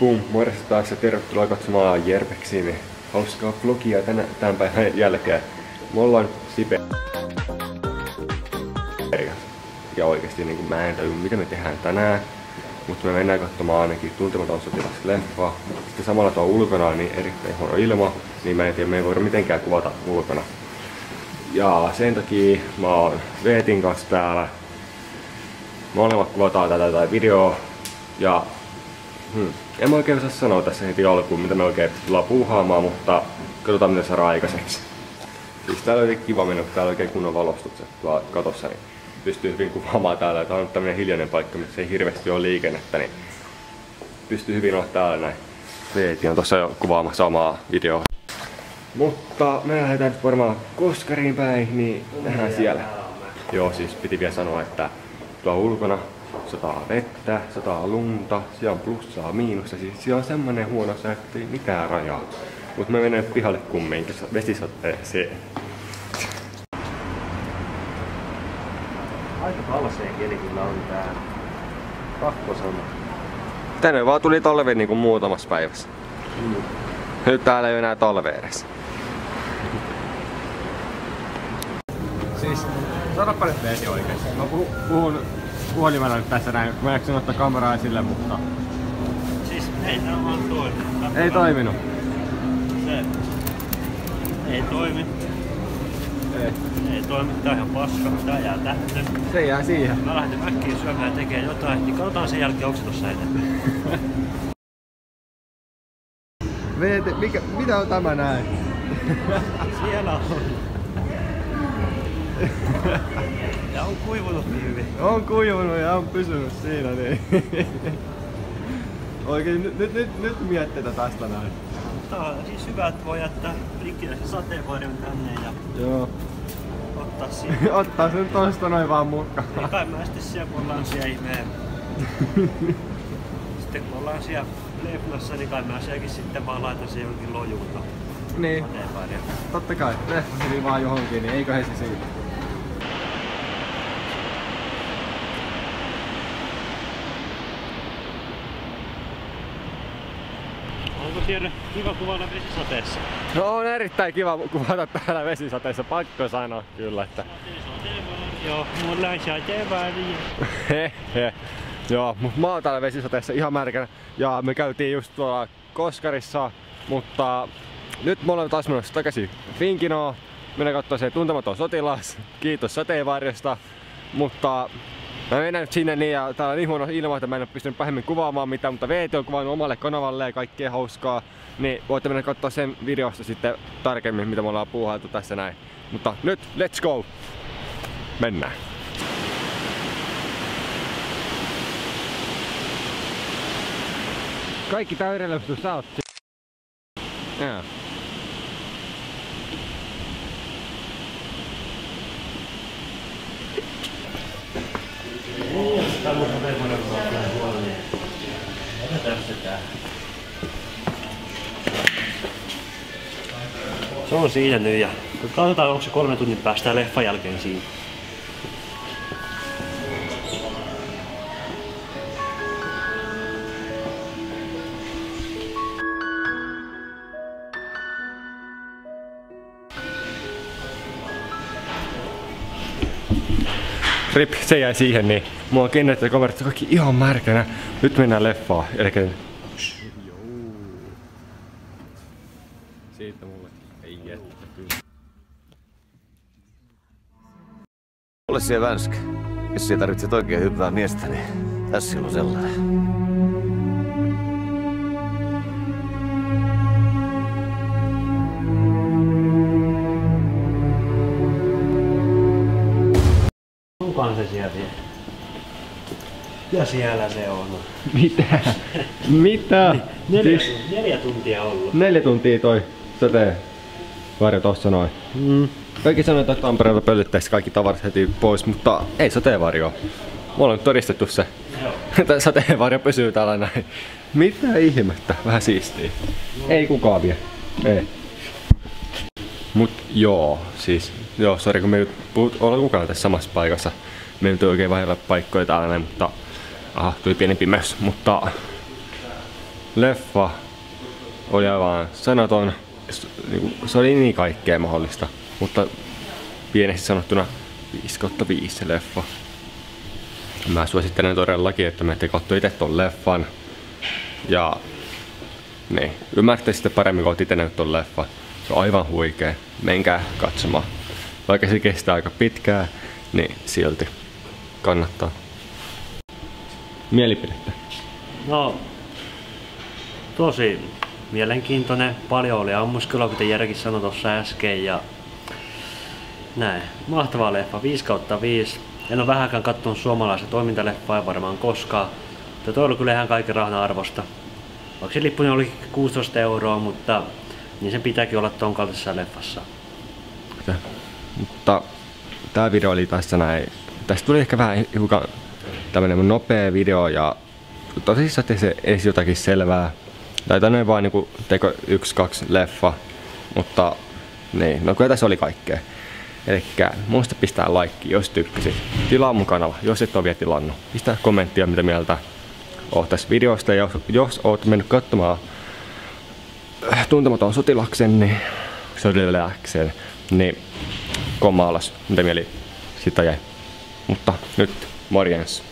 Boom, morjesta taas ja tervetuloa katsomaan Jerpeksiin. Hauskaa vlogia tänä, tämän päivän jälkeen. Me ollaan Sipe... Ja oikeesti niin mä en tajua mitä me tehdään tänään. Mutta me mennään katsomaan ainakin tuntematon sotilas leffa. Sitten samalla tuo ulkona niin erittäin huono ilma, niin mä en tiedä, me ei voida mitenkään kuvata ulkona. Ja sen takia mä oon Veetin kanssa täällä. Molemmat kuvataan tätä tai videoa. Ja hmm, en mä oikein osaa sanoa tässä heti alkuun, mitä me oikein tullaan puuhaamaan, mutta katsotaan mitä saadaan aikaiseksi. Siis täällä on kiva mennä, kun täällä on oikein kunnon valostukset tuolla katossa, niin pystyy hyvin kuvaamaan täällä. Tää on tämmönen hiljainen paikka, missä ei hirveästi ole liikennettä, niin pystyy hyvin olla täällä näin. Veeti on tossa jo kuvaamassa omaa videoa. Mutta me lähdetään nyt varmaan Koskariin päin, niin nähdään siellä. Joo, siis piti vielä sanoa, että tuolla ulkona sataa vettä, sataa lunta, siellä on plussaa, miinusta, siis siellä on semmonen huono sää, että ei mitään rajaa. Mut me menen pihalle kumminkin, vesisateeseen. Aika kalseen keli kyllä on tää. Pakko sanoa. Tänne vaan tuli talvi niinku muutamassa päivässä. Mm. Nyt täällä ei ole enää talve edes. Siis, sanoppa nyt Veeti oikeesti. Mä puhun, puhelimella nyt tässä näin. Mä jaksin ottaa kameraa esille, mutta Siis ei tää vaan toimi. ei toiminut. Se ei toimi. Ei. Ei toimi. Tää on ihan paska. Tää jää tähty. Se jää siihen. Mä lähden äkkiä syömään ja tekee jotain, niin katsotaan sen jälkeen, onko se tossa. Veeti, mikä, mitä on tämä näin? Siellä on. Ja on kuivunut niin hyvin. On kuivunut ja on pysynyt siinä niin. Oikein nyt, nyt, nyt, nyt mietteitä tästä näin. Tää on siis hyvä, että voi jättää rikkinäisen sateenvarjon tänne ja Joo. ottaa siihen. Ottaa sen toista noin vaan mukaan. Ei kai mä sitten siellä, kun ollaan siellä ihmeen. Sitten kun ollaan siellä lefnassa, niin kai mä sielläkin sitten vaan laitan se johonkin lojuuta. Niin, totta kai. Leffasi vaan johonkin, niin eikö he se siitä? Onko siellä kiva kuvata vesisateessa? No on erittäin kiva kuvata täällä vesisateessa, pakko sanoa kyllä, että Joo, mulla on sateenvarjo. Hehe. Joo, mut mä oon täällä vesisateessa ihan märkänä ja me käytiin just tuolla Koskarissa, mutta nyt me ollaan taas menossa takaisin Finkinoon. Mennään katsoa se tuntematon sotilas. Kiitos sateenvarjosta. Mutta mä menen nyt sinne niin ja täällä on niin huono ilma, että mä en ole pystynyt pahemmin kuvaamaan mitään, mutta VT on kuvannut omalle kanavalle ja kaikkea hauskaa. Niin voitte mennä katsoa sen videosta sitten tarkemmin, mitä me ollaan puuhailtu tässä näin. Mutta nyt, let's go! Mennään. Kaikki täydellistä sä oot. Joo. Se on siinä nyt ja katsotaan onko se kolme tunnin päästä leffan jälkeen siinä. Rip, se jäi siihen, niin mulla on kennetty ja kamerat kaikki ihan märkänä. Nyt mennään leffaan. Eli Siitä mulle ei jättä kyllä. Ole siellä vänskä. Jos siellä tarvitset oikein hyvää miestä, niin tässä on sellainen. Onkohan se siellä vielä? Ja siellä se on. Mitä? Mitä? Neljä, Siis neljä tuntia ollut. neljä tuntia toi sateen varjo tossa noin. Mm. Kaikki sanoo, että Tampereelta pöllyttäisi kaikki tavarat heti pois, mutta ei sateenvarjoa. Mulla on nyt todistettu se. Että sateenvarjo pysyy täällä näin. Mitä ihmettä? Vähän siistiä. Ei kukaan vie. Ei. Mut joo, siis joo, sori kun me nyt puhut, ollaan tässä samassa paikassa. Me nyt oikein vaihdella paikkoja täällä mutta aha, tuli pieni pimeys, mutta leffa oli aivan sanaton. Niinku, se oli niin kaikkea mahdollista, mutta pienesti sanottuna 5 5 se leffa. Mä suosittelen todellakin, että menette katsoa itse ton leffan. Ja niin, ymmärrätte sitten paremmin, kun nähnyt ton leffa. Se on aivan huikea. Menkää katsomaan. Vaikka se kestää aika pitkään, niin silti kannattaa. Mielipidettä. No, tosi mielenkiintoinen. Paljon oli ammuskella, kuten Järki sanoi tuossa äsken. Ja näin. Mahtava leffa, 5 kautta 5. En ole vähänkään katsonut suomalaista toimintaleffaa varmaan koskaan. Mutta toi oli kyllä ihan kaiken rahan arvosta. Vaikka se lippu oli 16 euroa, mutta niin sen pitääkin olla ton kaltaisessa leffassa. Kyllä. Mutta tää video oli tässä näin. Tästä tuli ehkä vähän hiukan tämmönen nopea video ja tosissaan se edes jotakin selvää. Tai tänne vaan niinku teko yksi, kaksi leffa. Mutta niin, no kyllä tässä oli kaikkea. Eli muista pistää like, jos tykkäsit. Tilaa mun kanava, jos et ole vielä tilannut. Pistä kommenttia, mitä mieltä oot tästä videosta. Ja jos, jos oot mennyt katsomaan tuntematon sotilaksen, niin sotilaksen, niin komma alas, mitä mieli sitä jäi. Mutta nyt morjens.